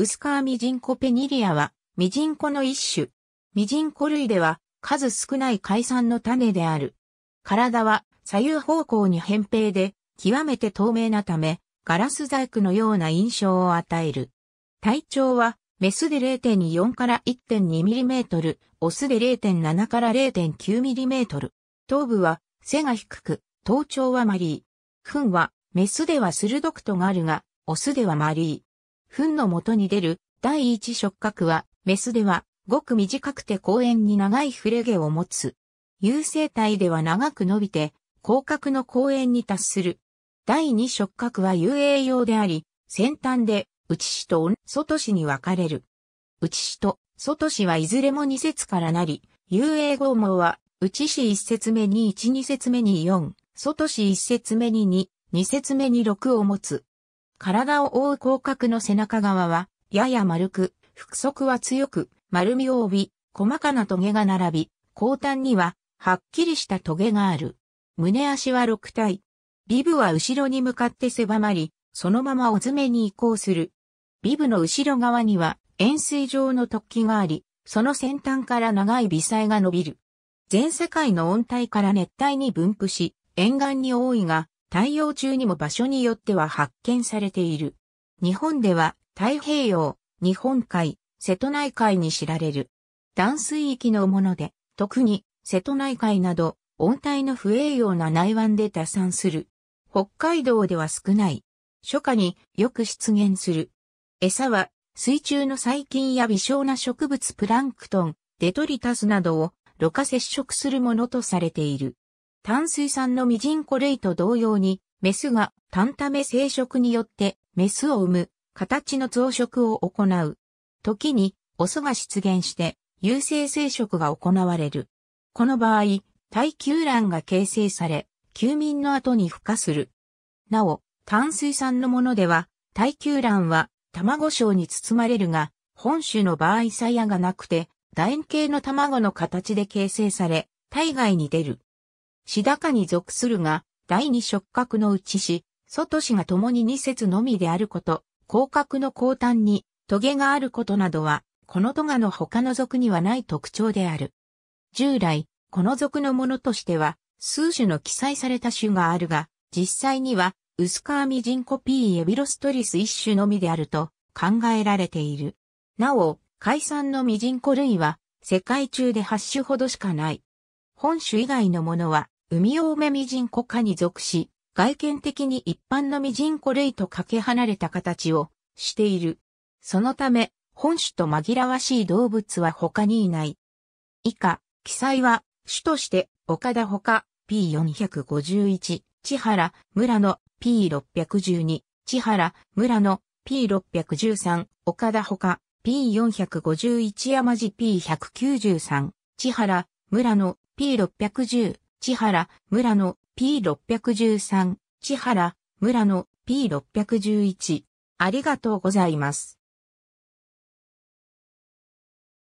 ウスカーミジンコペニリアは、ミジンコの一種。ミジンコ類では、数少ない海産の種である。体は、左右方向に扁平で、極めて透明なため、ガラス細工のような印象を与える。体長は、メスで0.4から 1.2mm、オスで0.7から 0.9mm。頭部は背が低く、頭頂はマリー。糞は、メスでは鋭く尖るが、オスではマリー。糞の元に出る第一触覚は、メスでは、ごく短くて公園に長いフレゲを持つ。有生体では長く伸びて、広角の公園に達する。第二触覚は遊泳用であり、先端で内視と外視に分かれる。内視と外視はいずれも二節からなり、遊泳号網は内視一節目に1、二節目に4、外視一節目に2、二節目に6を持つ。体を覆う広角の背中側は、やや丸く、腹側は強く、丸みを帯び、細かなトゲが並び、後端には、はっきりしたトゲがある。胸足は6体。ビブは後ろに向かって狭まり、そのままお詰めに移行する。ビブの後ろ側には、円錐状の突起があり、その先端から長い微細が伸びる。全世界の温帯から熱帯に分布し、沿岸に多いが、太陽中にも場所によっては発見されている。日本では太平洋、日本海、瀬戸内海に知られる。断水域のもので、特に瀬戸内海など温帯の不栄養な内湾で多産する。北海道では少ない。初夏によく出現する。餌は水中の細菌や微小な植物プランクトン、デトリタスなどをろ過接触するものとされている。淡水酸のミジンコ類と同様に、メスが単ため生殖によってメスを産む形の増殖を行う。時にオスが出現して有性生殖が行われる。この場合、耐久卵が形成され、休眠の後に孵化する。なお、淡水酸のものでは、耐久卵は卵床に包まれるが、本種の場合鞘がなくて、楕円形の卵の形で形成され、体外に出る。シダカに属するが、第二触覚の内視、外視が共に二節のみであること、広角の後端にトゲがあることなどは、このトガの他の属にはない特徴である。従来、この属のものとしては、数種の記載された種があるが、実際には、ウスカーミジンコピーエビロストリス一種のみであると考えられている。なお、海産のミジンコ類は世界中で8種ほどしかない。本種以外のものは海オウメミジンコ科に属し、外見的に一般のミジンコ類とかけ離れた形をしている。そのため、本種と紛らわしい動物は他にいない。以下、記載は、種として、岡田他、P451、千原、村野、P612、千原、村野、P613、岡田他、P451 山路 P193、千原、村野 P610、千原、村の P613、千原、村の P611。ありがとうございます。